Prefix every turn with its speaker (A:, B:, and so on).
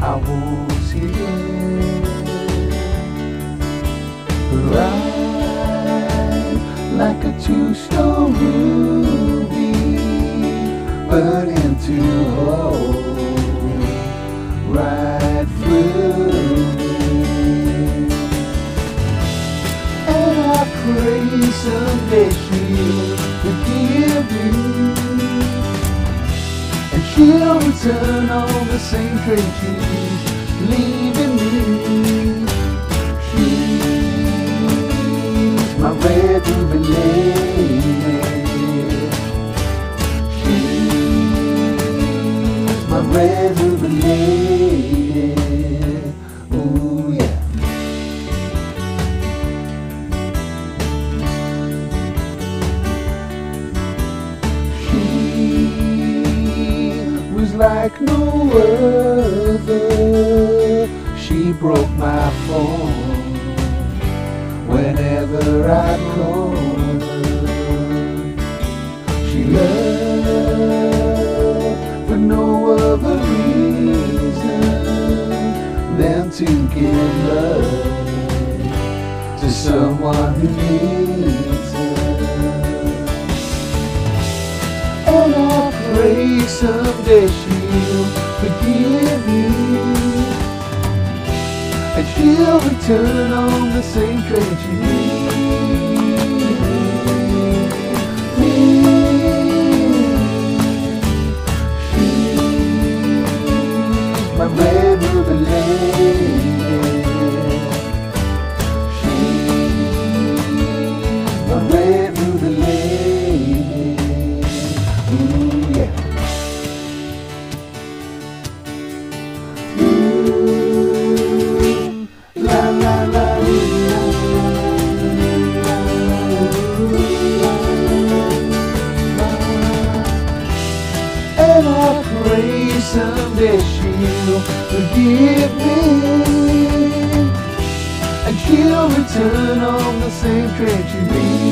A: I won't see it. Rise like a two-stone ruby, right through. And I someday she'll on the same train she's leaving me. She's my red ruby lady. She's my red ruby lady. Like no other. She broke my phone whenever I called her. She loved for no other reason than to give love to someone who needs someday she'll forgive me. And she'll return on the same train she leaves I pray someday she'll forgive me And she'll return on the same train she leaves